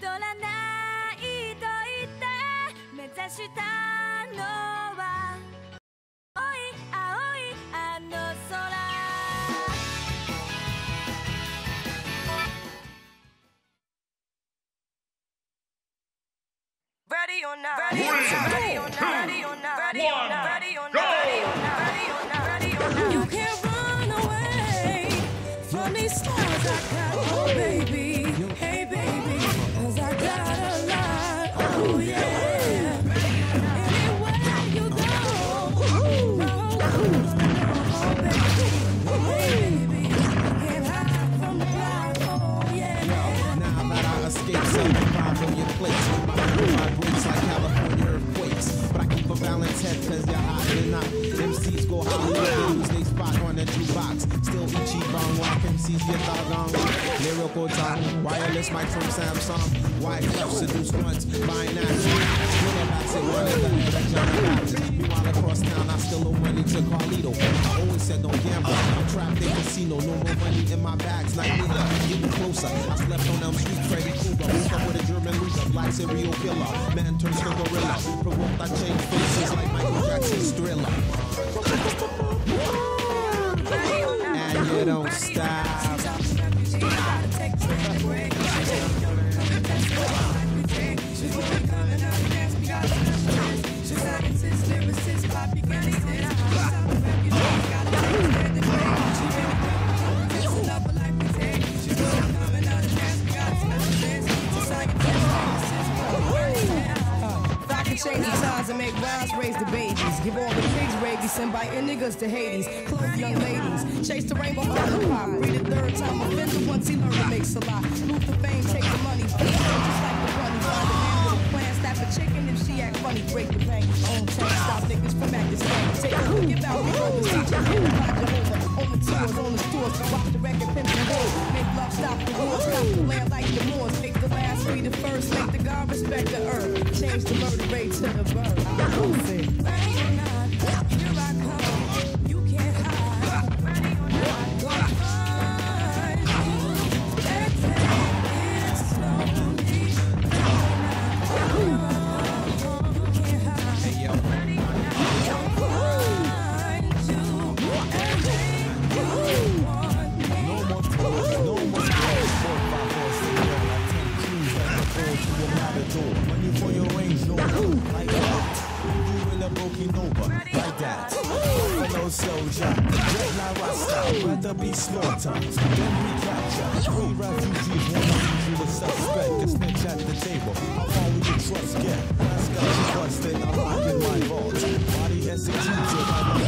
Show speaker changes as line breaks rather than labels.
取らないと言って目指したのは青い青いあの空 You can't run away from these stars I got, oh baby.
And not. MCs go lose they spot on the jukebox. Still Ichi bong walk, MCs get doggone. Lyrical tongue, wireless mic from Samsung. Wyclef, seduce once, buying action. I money to Carlito. I always said don't gamble, I'm trapped in casino. No more money in my bags, not nigga. Getting closer, I slept on Elm Street, Freddy Krueger. Woke up with a German Luger, black serial killer. Man turns to gorilla. Provoked, I change faces like Michael Jackson's thriller. And you don't stop.
Can change the times and make rhymes, raise the babies. Give all the pigs rabies, send biting niggas to Hades. Close young ladies, chase the rainbow on the pop. Read a third time, offender once he learned to make a lot. Move the fame, take the money. Just like the bunny, find a man with a plan. Snap a chicken if she act funny, break the bank. Own chain, stop niggas from acting skank. Take a look, give out the brothers, teach them how to find Jehovah. On the tours, on the stores, rock the record, pimp the road. Make love stop the wars, stop the land like the Moors. Make the last the first, make the God respect the earth. Change the murder rate to the bird.
That. Hello, soldier. Red line Rasta, rather be slaughtered. Then we capture. Three refugees, one the suspect. A snitch at the table. How far will you trust get? Last you busted, I'm my vault. Body executed,